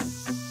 you